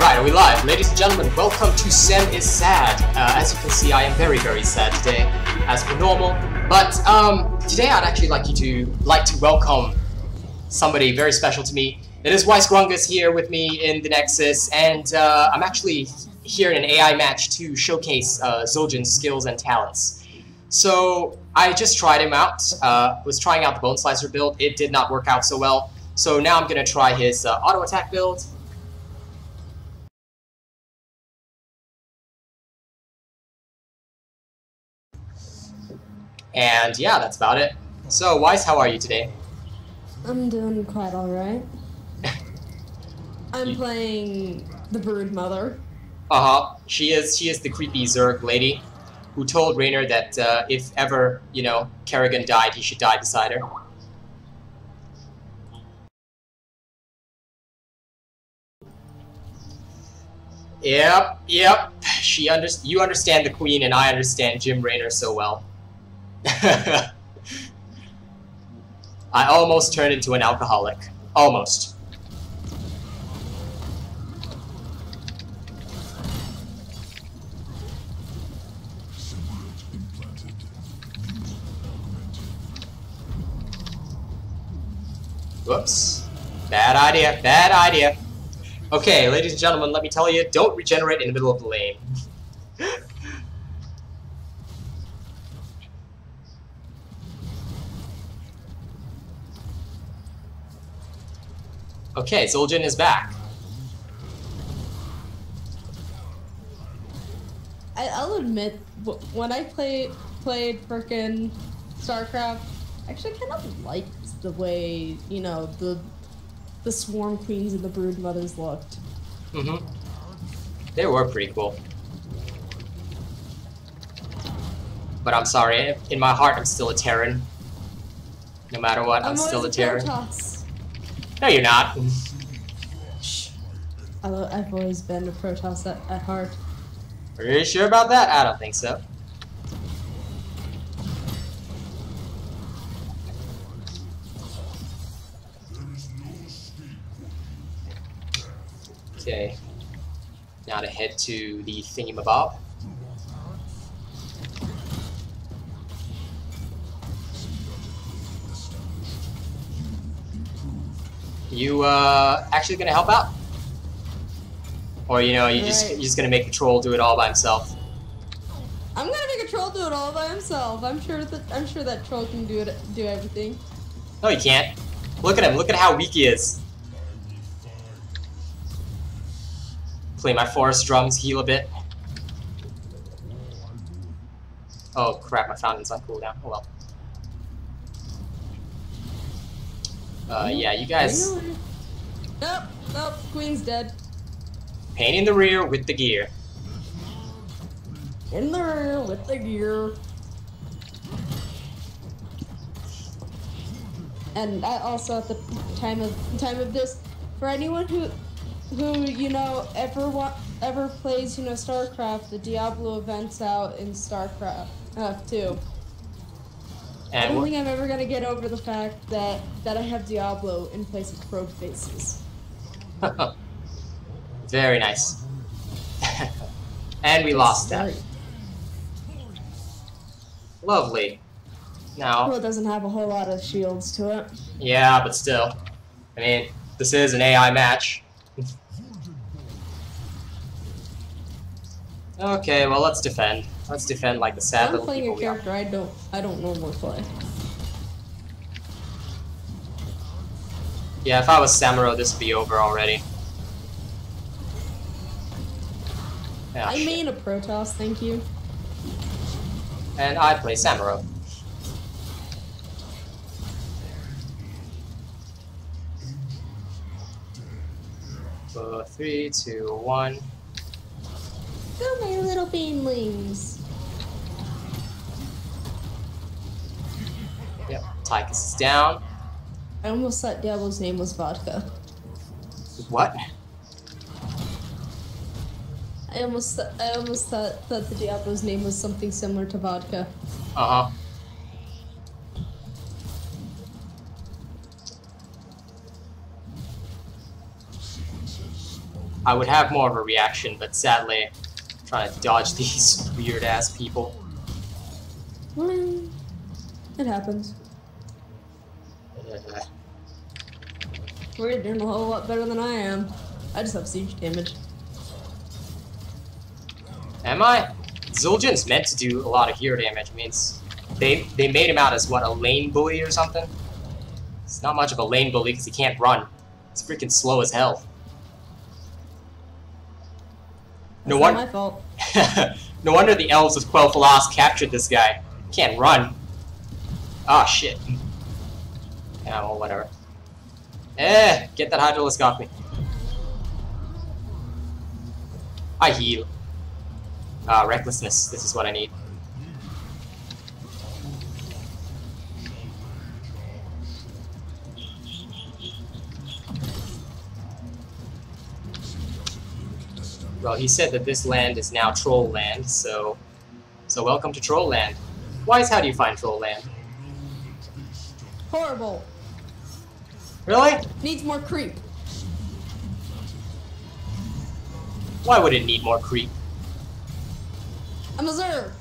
Right, are we live? Ladies and gentlemen, welcome to Sem is Sad. Uh, as you can see, I am very, very sad today, as per normal. But um, today I'd actually like you to like to welcome somebody very special to me. It is Weiss Grungus here with me in the Nexus, and uh, I'm actually here in an AI match to showcase uh, skills and talents. So I just tried him out, uh, was trying out the Bone Slicer build, it did not work out so well. So now I'm going to try his uh, auto attack build, And yeah, that's about it. So, Weiss, how are you today? I'm doing quite alright. I'm You- playing the Brood Mother. Uh huh. She is she is the creepy Zerg lady who told Raynor that uh, if ever you know Kerrigan died, he should die beside her. Yep, yep. She under you understand the Queen, and I understand Jim Raynor so well. I almost turned into an alcoholic. Almost. Whoops. Bad idea, bad idea. Okay, ladies and gentlemen, let me tell you, don't regenerate in the middle of the lane. okay, Zul'jin is back. I, I'll admit, when I play, played frickin' StarCraft, I actually kind of liked the way, you know, the the Swarm Queens and the Brood Mothers looked. Mm-hmm. They were pretty cool. But I'm sorry, in my heart, I'm still a Terran. No matter what, I'm, still a Terran. Protoss. No, you're not. Lo- I've always been a Protoss at, at heart. Are you sure about that? I don't think so. Okay. Now to head to the thingamabob. You uh actually gonna help out? Or you know, you just you're just gonna make the troll do it all by himself. I'm gonna make a troll do it all by himself. I'm sure that I'm sure that troll can do it, do everything. No, he can't. Look at him. Look at how weak he is. Play my forest drums, heal a bit. Oh crap, my fountain's on cooldown. Oh well. Uh, yeah, you guys Nope, nope. Queen's dead. pain in the rear with the gear. In the rear with the gear. And I also at the time of time of this, for anyone who who you know ever wa- ever plays you know StarCraft, the Diablo events out in StarCraft uh, too. I don't think I'm ever gonna get over the fact that that I have Diablo in place of probe faces. very nice. and we lost that. Lovely. Now, Well, it doesn't have a whole lot of shields to it. Yeah, but still. I mean, this is an AI match. okay, well, let's defend. Let's defend like the sad I'm little playing people a character I don't I don't normally play. Yeah, if I was Samuro, this would be over already. Ah, I shit. a Protoss, thank you. And I play Samuro. Four, three, two, one. Go my little beanlings. Yep, Tychus is down. I almost thought Diablo's name was vodka. What? I almost th- I almost thought that the Diablo's name was something similar to vodka. Uh huh. I would have more of a reaction, but sadly, I'm trying to dodge these weird ass people. Mm, It happens. Uh, We're doing a whole lot better than I am. I just have siege damage. Am I? Zul'jin's meant to do a lot of hero damage. Means they they made him out as what a lane bully or something. It's not much of a lane bully because he can't run. He's freaking slow as hell. No That's one- my fault. no wonder the elves of Quel'Thalas captured this guy. Can't run. Ah shit. Yeah, well whatever. Eh, get that Hydralisk off me. I heal. Ah, recklessness. This is what I need. Well, he said that this land is now troll land, so so welcome to troll land. Weiss, how do you find troll land? Horrible. Really? Needs more creep. Why would it need more creep? I'm a Zerg.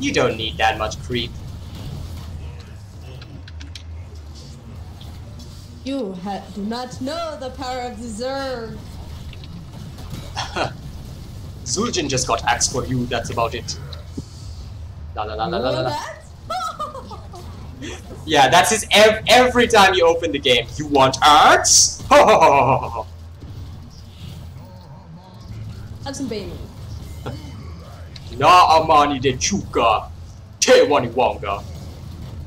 You don't need that much creep. You ha- do not know the power of the Zerg. Zul'jin just got axe for you, that's about it. La la la la la la? Yeah, that's his ev every time you open the game. You want axe? Ho ho ho ho ho ho. have some Bane. Na amani de chuka. Te wani wonga.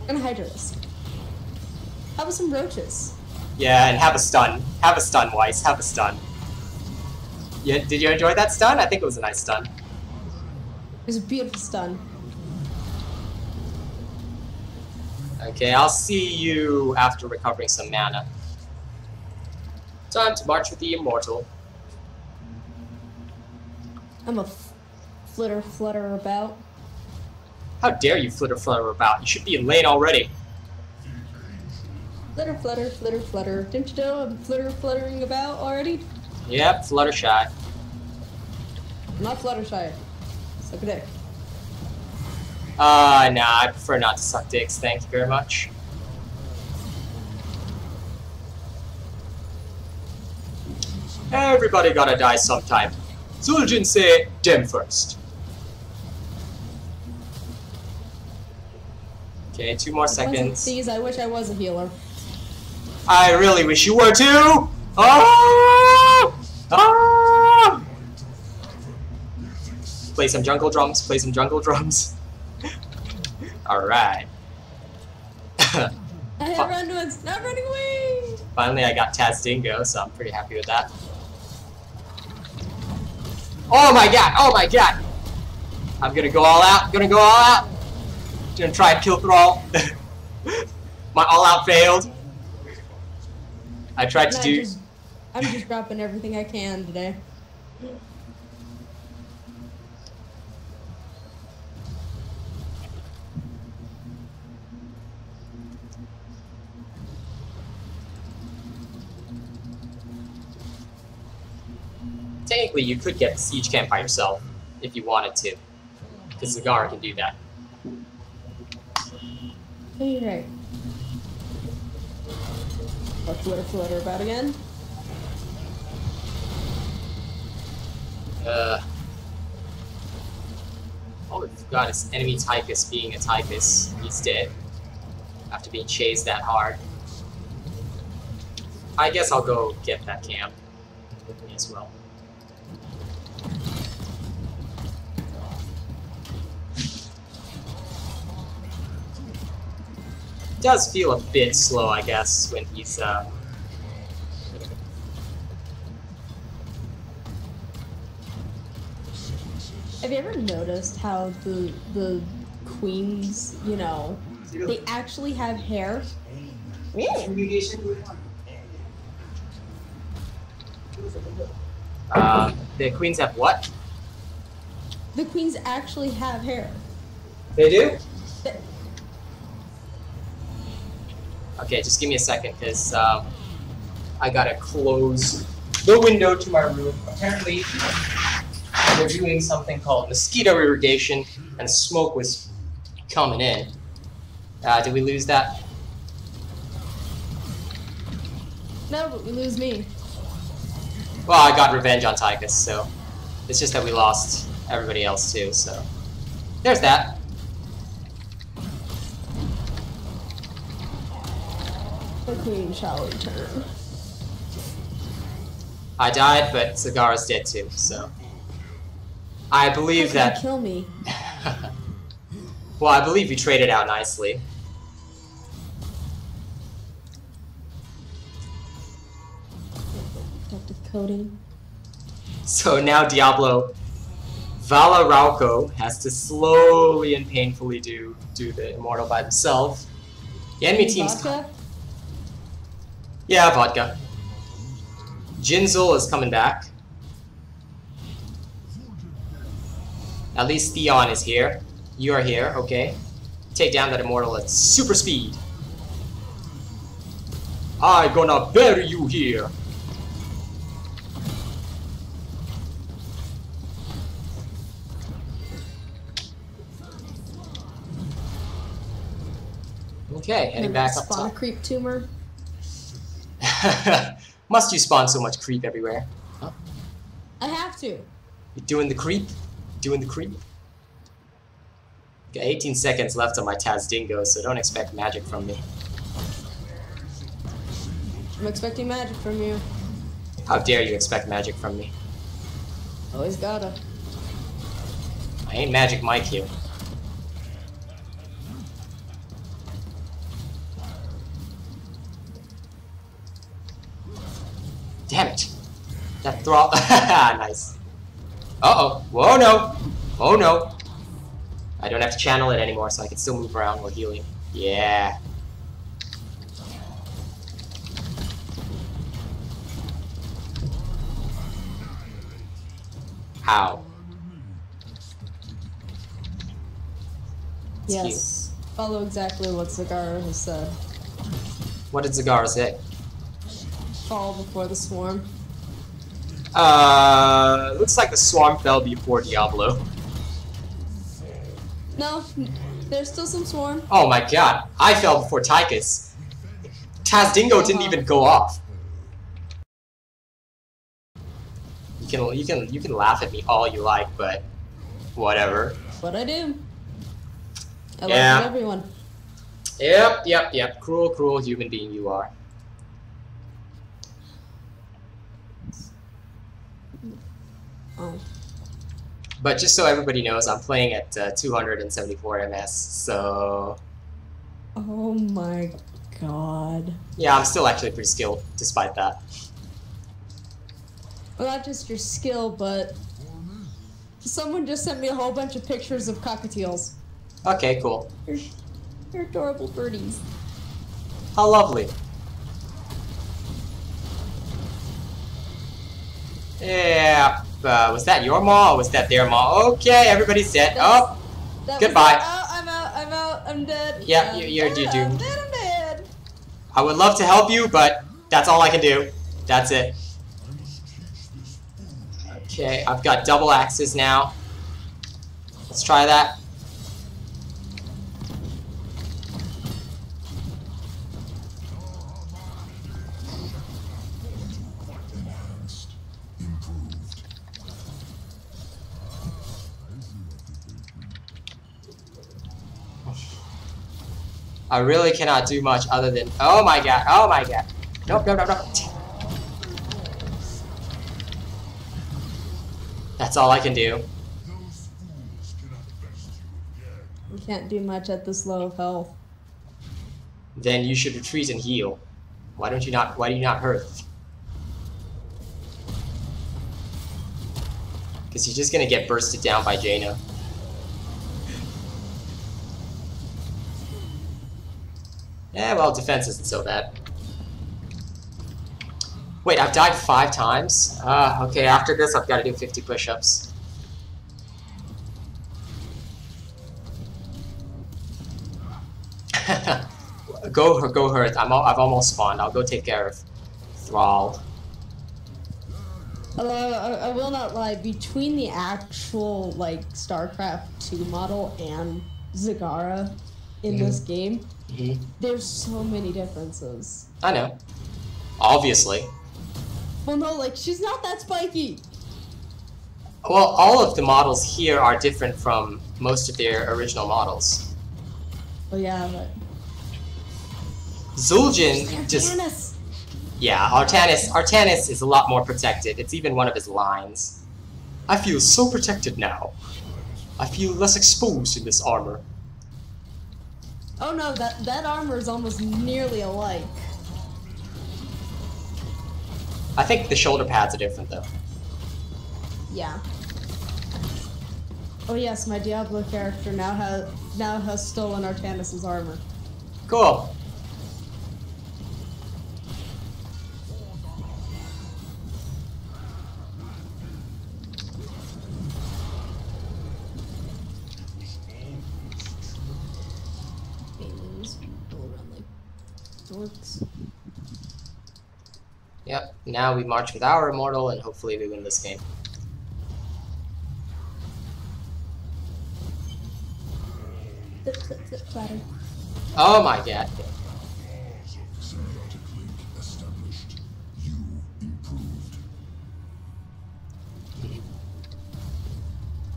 And Hydralisk. Have some roaches? Yeah, and have a stun. Have a stun, Weiss. Have a stun. Yeah, did you enjoy that stun? I think it was a nice stun. It was a beautiful stun. Okay, I'll see you after recovering some mana. Time to march with the immortal. I'm a f- flitter flutter about. How dare you flitter flutter about? You should be in lane already. Flitter flutter flitter flutter. Didn't you know I'm flitter fluttering about already? Yep, Fluttershy. I'm not Fluttershy. Suck a dick. Uh, nah, I prefer not to suck dicks, thank you very much. Everybody gotta die sometime. Zul'jin say, dem first. Okay, two more seconds. These, I wish I was a healer. I really wish you were too! Oh! Ah! Play some jungle drums, play some jungle drums. Alright. I have run to it. Not running away. Finally, I got Taz'dingo, so I'm pretty happy with that. Oh my god! Oh my god! I'm gonna go all out. Gonna go all out. Gonna try and kill Thrall. my all out failed. I tried And to I do. just, I'm just dropping everything I can today. Technically, you could get the siege camp by yourself if you wanted to, because Zagara can do that. Hey, right. What flitter flutter about again? Uh, all we forgot is enemy Tychus being a Tychus. He's dead after being chased that hard. I guess I'll go get that camp with me as well. Does feel a bit slow, I guess, when he's uh, Have you ever noticed how the the queens, you know, they actually have hair? uh, the queens have what? The queens actually have hair. They do. Okay, just give me a second, because um, I gotta close the window to my room. Apparently, they're doing something called mosquito irrigation, and smoke was coming in. Uh, did we lose that? No, but we lose me. Well, I got revenge on Tychus, so it's just that we lost everybody else too. So there's that. The queen shall return. I died, but Zagara's dead too. So I believe How that. kill me. well, I believe you traded out nicely. Protective coating. So now Diablo Vala Rauco has to slowly and painfully do do the immortal by himself. The enemy team's Vodka? Yeah vodka. Jinzel is coming back. At least Theon is here. You are here, okay. Take down that immortal at super speed. I gonna bury you here. Okay, heading back up top. creep tumor. Must you spawn so much creep everywhere? Huh? I have to. You doing the creep? Doing the creep? Got 18 seconds left on my Taz'dingo, so don't expect magic from me. I'm expecting magic from you. How dare you expect magic from me? Always gotta. I ain't Magic Mike here. Damn it. That thrall. nice. Uh oh. Whoa, no. Oh, no. I don't have to channel it anymore, so I can still move around while healing. Yeah. How? It's Yes. Follow exactly what Zagara has said. What did Zagara say? Fall before the swarm. Uh, looks like the swarm fell before Diablo. No, there's still some swarm. Oh my god, I fell before Tychus. Taz'dingo didn't even go off. You can you can you can laugh at me all you like, but whatever. What I do. I Yeah. everyone. Yep, yep, yep. Cruel, cruel human being you are. Oh. But just so everybody knows, I'm playing at uh, 274 ms, so Oh my god. yeah, I'm still actually pretty skilled despite that. Well, not just your skill, but someone just sent me a whole bunch of pictures of cockatiels. Okay, cool. They're, they're adorable birdies. How lovely. Yeah. Uh, was that your maw or was that their maw? Okay, everybody's dead. Oh, Goodbye. Was oh, I'm out. I'm out. I'm dead. Yeah, you- you're- you're I'm doomed. dead. I'm dead. I would love to help you, but that's all I can do. That's it. Okay, I've got double axes now. Let's try that. I really cannot do much other than. Oh my god! Oh my god! Nope! Nope! Nope! Nope! That's all I can do. You can't do much at this low of health. Then you should retreat and heal. Why don't you not? Why do you not hurt? Because you're just gonna get bursted down by Jaina. Yeah, well, defense isn't so bad. Wait, I've died five times? Ah, okay, after this I've got to do 50 push-ups. go, go hurt. I'm, I've almost spawned. I'll go take care of Thrall. Although I, I will not lie, between the actual like StarCraft 2 model and Zagara in this game, Mhm. there's so many differences. I know. Obviously. Well, no, like she's not that spiky. Well, all of the models here are different from most of their original models. Oh yeah, but Zul'jin just Janice. yeah, Artanis Artanis is a lot more protected. It's even one of his lines. I feel so protected now. I feel less exposed in this armor. Oh no, that that armor is almost nearly alike. I think the shoulder pads are different though. Yeah. Oh yes, my Diablo character now has now has stolen Artanis's armor. Cool. Now we march with our immortal and hopefully we win this game. Oh my god.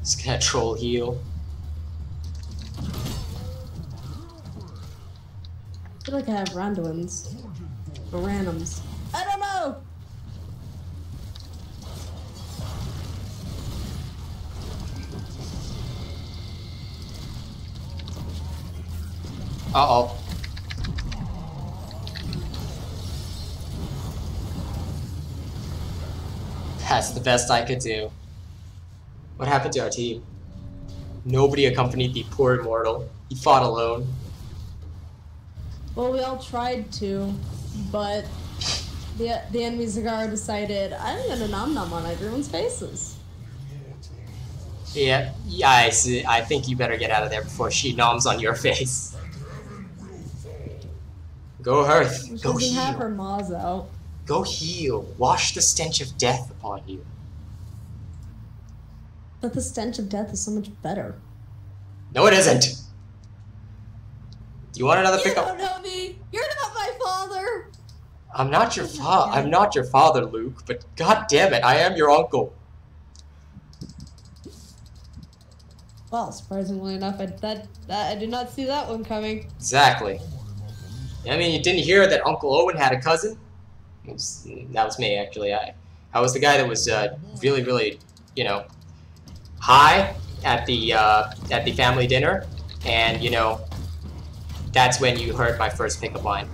Just gonna troll heal. I feel like I have randoms. Randoms. Uh oh. That's the best I could do. What happened to our team? Nobody accompanied the poor immortal. He fought alone. Well, we all tried to, but the the enemy Zagara decided, I'm gonna nom nom on everyone's faces. Yeah, yeah, I see. I think you better get out of there before she noms on your face. Go Hearth. She Go doesn't have heal. her maws out. Go heal. Wash the stench of death upon you. But the stench of death is so much better. No, it isn't. Do you want another You pickup? don't know me! You're not my father! I'm not your father. I'm not your father, Luke. But god damn it, I am your uncle. Well, surprisingly enough, I, that, that, I did not see that one coming. Exactly. I mean, you didn't hear that Uncle Owen had a cousin? Was, that was me, actually. I, I was the guy that was uh, really, really, you know, high at the uh, at the family dinner, and you know, that's when you heard my first pickup line.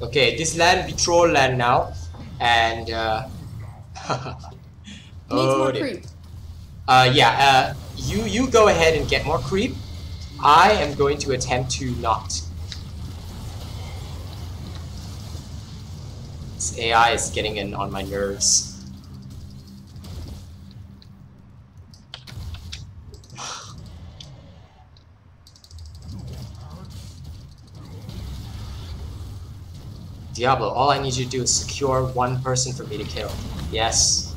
Okay, this land be troll land now, and uh, Needs more dear. creep. Uh, yeah, uh, you you go ahead and get more creep. I am going to attempt to not. This AI is getting in on my nerves. Diablo, all I need you to do is secure one person for me to kill. Yes.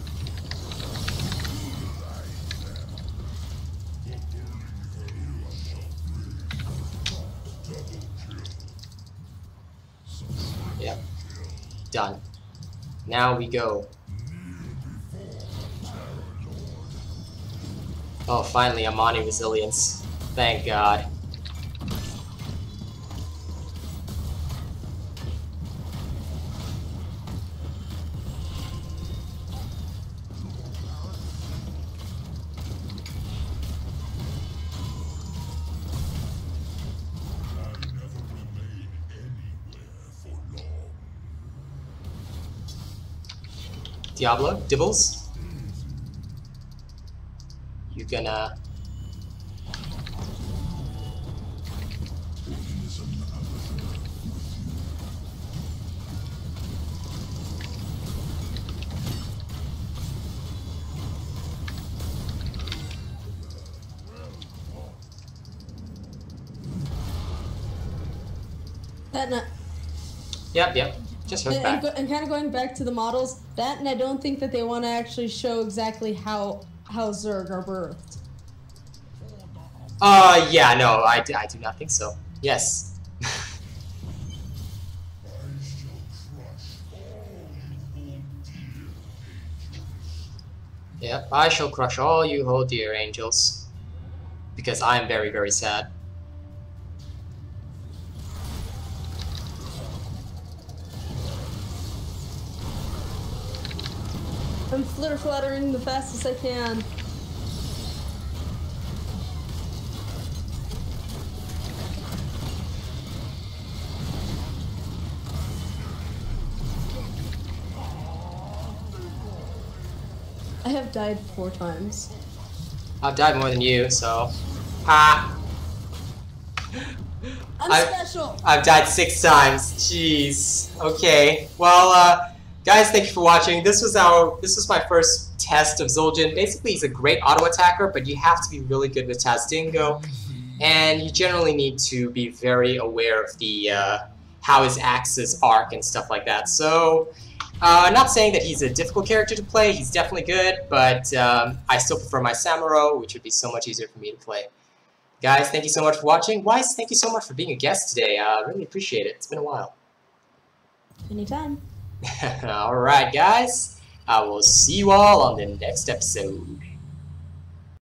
Yep. Done. Now we go. Oh, finally, Amani resilience. Thank God. Diablo, Dibbles. You're gonna Yep, yep. Just and, back. go, and kind of going back to the models, that and I don't think that they want to actually show exactly how how Zerg are birthed. Uh, yeah, no, I, I do not think so. Yes. yep, I shall crush all you whole dear angels. Because I am very, very sad. I'm flitter fluttering the fastest I can. I have died four times. I've died more than you, so. Ha! I'm I- special. I've died six times. Jeez. Okay. Well, uh, guys, thank you for watching. This was our this was my first test of Zul'jin. Basically, he's a great auto attacker, but you have to be really good with Tazdingo, and you generally need to be very aware of the uh, how his axes arc and stuff like that. So. Uh, not saying that he's a difficult character to play, he's definitely good, but um, I still prefer my Samuro, which would be so much easier for me to play. Guys, thank you so much for watching. Weiss, thank you so much for being a guest today. I uh, really appreciate it. It's been a while. Anytime. Alright, guys. I will see you all on the next episode.